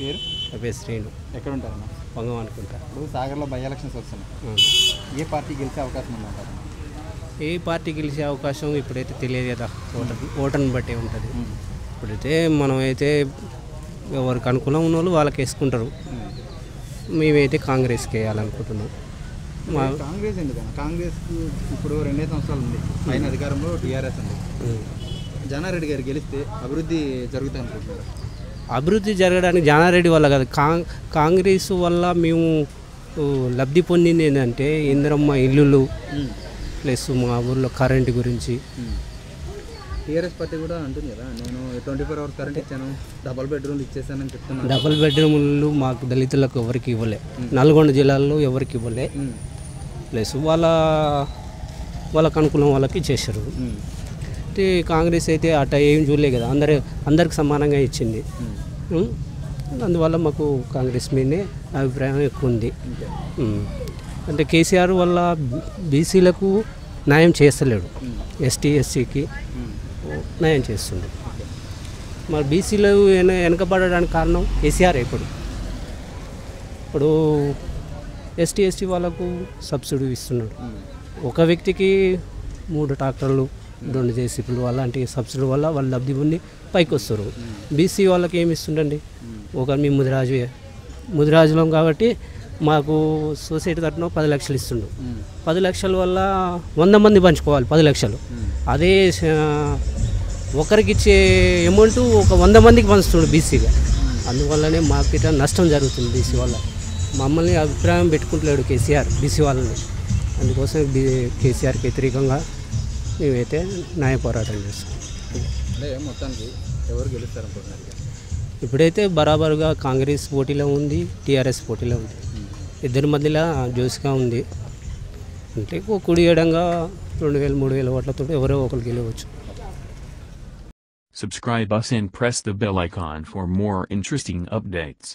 పేరు? నా పేరు శ్రీను. ఎక్కడ ఉంటారన్న పొంగం అనుకుంటా. ఇప్పుడు సాగర్లో బై ఎలక్షన్స్ వస్తున్నాయి. ఏ పార్టీ గెలిచే అవకాశం ఉందంటారు? ఏ పార్టీ గెలిచే అవకాశం ఇప్పుడైతే తెలియదు కదా. ఓటర్ ఓటర్ని బట్టి ఉంటుంది. ఇప్పుడైతే మనం అయితే ఎవరికి అనుకూలం ఉన్న వాళ్ళు వాళ్ళకి వేసుకుంటారు. మేమైతే కాంగ్రెస్కి వేయాలనుకుంటున్నాం. మా కాంగ్రెస్ ఎందుకన్నా? కాంగ్రెస్ ఇప్పుడు రెండే సంవత్సరాలు ఉంది. పైన అధికారంలో టీఆర్ఎస్ ఉంది. జనారెడ్డి గారు గెలిస్తే అభివృద్ధి జరుగుతుంది అనుకుంటున్నారు అభివృద్ధి జరగడానికి జానారెడ్డి వల్ల కాదు. కాంగ్ కాంగ్రెస్ వల్ల మేము లబ్ధి పొందింది ఏంటంటే ఇందిరమ్మ ఇల్లులు ప్లస్ మా ఊర్లో కరెంటు గురించి. టీఆర్ఎస్ పార్టీ కూడా అంటుంది కదా నేను ట్వంటీ ఫోర్ అవర్స్ కరెంట్ ఇచ్చాను. డబల్ బెడ్రూమ్లు ఇచ్చేసానని చెప్తున్నాను డబుల్ బెడ్రూమ్లు మాకు దళితులకు ఎవరికి ఇవ్వలే. నల్గొండ జిల్లాలో ఎవరికి ఇవ్వలే. ప్లస్ వాళ్ళ వాళ్ళకు అనుకూలం వాళ్ళకి చేశారు. అంటే కాంగ్రెస్ అయితే అట్ట ఏం చూడలే కదా అందరి అందరికి సమానంగా ఇచ్చింది ఉమ్. ఉం? అందువల్ల మాకు కాంగ్రెస్ మీదే అభిప్రాయం ఎక్కువ ఉంది. ఉం. అంటే కేసీఆర్ వల్ల బీసీలకు న్యాయం చేస్తలేడు. ఎస్టీ ఎస్సీకి. న్యాయం చేస్తుంది మరి బీసీలు వెన వెనకబడడానికి కారణం కేసీఆర్ ఇప్పుడు ఇప్పుడు ఎస్టీ ఎస్టీ వాళ్ళకు సబ్సిడీ ఇస్తున్నాడు. ఒక వ్యక్తికి మూడు ట్రాక్టర్లు రెండు జేసీపీలు అలాంటి సబ్సిడీ వల్ల వాళ్ళు లబ్ధి పొంది పైకి వస్తారు. బీసీ వాళ్ళకి ఏమి ఇస్తుండండి? ఒక మీ ముదిరాజు ముదిరాజులం కాబట్టి మాకు సొసైటీ తరఫున పది లక్షలు ఇస్తుండు. పది లక్షల వల్ల వంద మంది పంచుకోవాలి పది లక్షలు. అదే ఒకరికి ఇచ్చే అమౌంట్ ఒక వంద మందికి పంచుతుండు బీసీగా. అందువల్లనే మాకు ఇట్లా నష్టం జరుగుతుంది బీసీ వల్ల మమ్మల్ని అభిప్రాయం పెట్టుకుంటలేడు కేసీఆర్ బీసీ వాళ్ళని. అందుకోసం బీ కేసీఆర్కి వ్యతిరేకంగా మేమైతే న్యాయ పోరాటం చేస్తాం అంటే మొత్తానికి ఎవరు గెలుస్తారు అనుకుంటున్నారు ఇక? ఇప్పుడైతే బరాబరుగా కాంగ్రెస్ పోటీలో ఉంది టీఆర్ఎస్ పోటీలో ఉంది ఇద్దరి మధ్యలో జోస్గా ఉంది అంటే ఓ కుడి ఎడంగా రెండు వేలు మూడు వేల ఓట్లతో ఎవరో ఒకరు గెలవచ్చు Subscribe us and press the bell icon for more interesting updates.